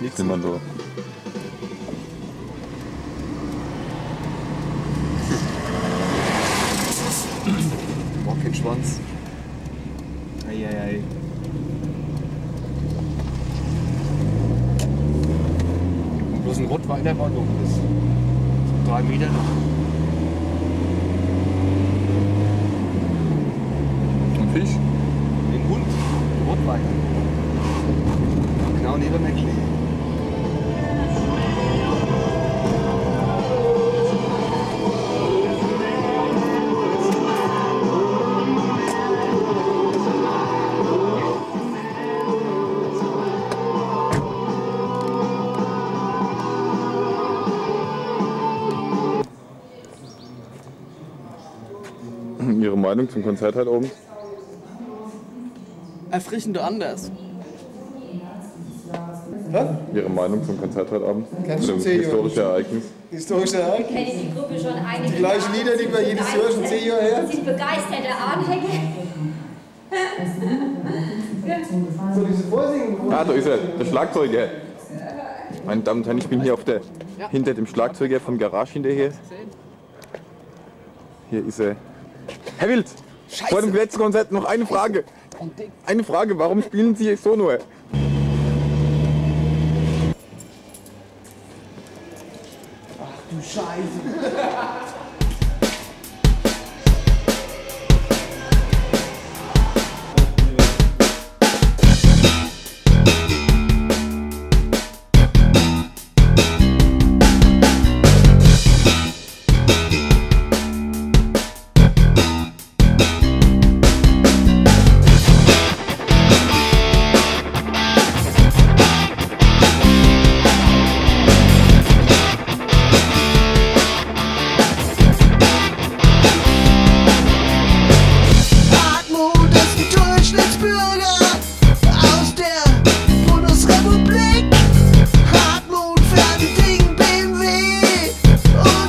Liegt niemand so. Boah, kein Schwanz. Eieiei. Und bloß ein Rottweiler war noch das. So drei Meter noch. Ein Fisch? Den Hund, den Ihre Meinung zum Konzert heute oben? Erfrischend und anders. Ihre Meinung zum Konzert heute Abend? Zehn Jahre? historischen Ereignis? Historische Ereignis. kenne die Gruppe schon einige Die gleichen Lieder, die wir jedes Jahr schon zehn Jahre her. sind begeisterte Anhänger. Soll ich sie vorsingen? Ah, da ist er, der Schlagzeuger. Meine Damen und Herren, ich bin hier auf der, hinter dem Schlagzeuger von Garage hinterher. Hier ist er. Herr Wild, vor dem letzten Konzert noch eine Frage. Eine Frage, warum spielen Sie so nur? Du Scheiße.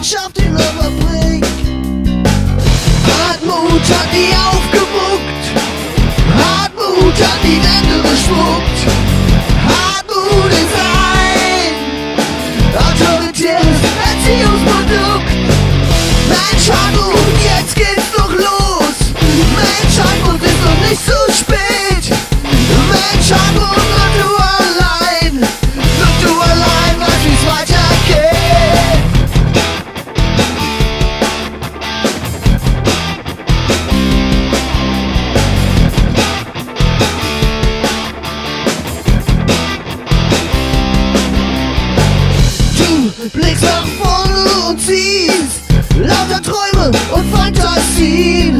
Und schafft ihn auf Fabrik. Hartmut hat die aufgemuckt. Hartmut hat die Wände beschmuckt. Du blickst nach vorne und siehst lauter Träume und Fantasien,